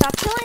stop killing